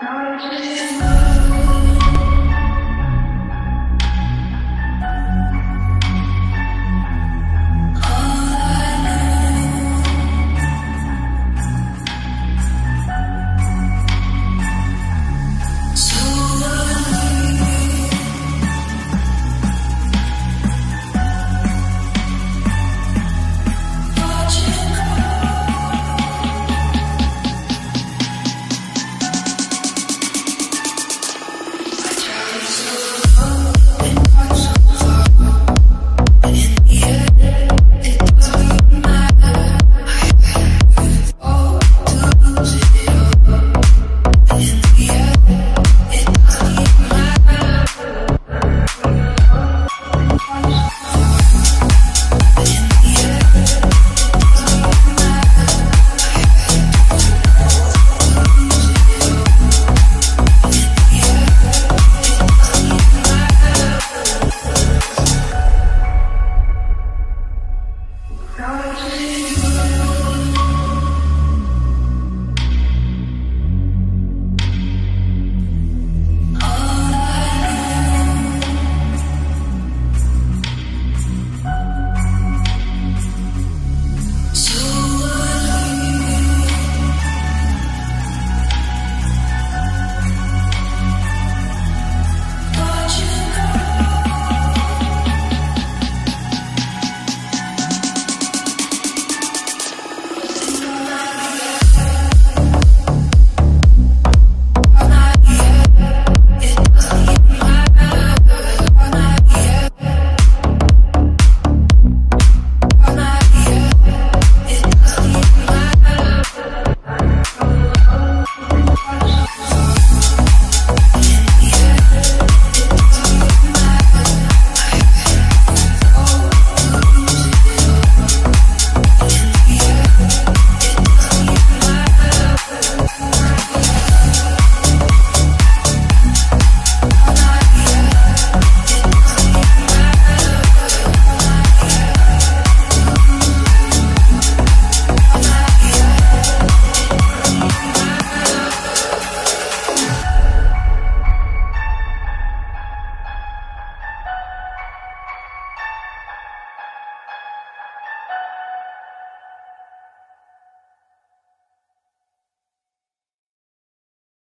Darling,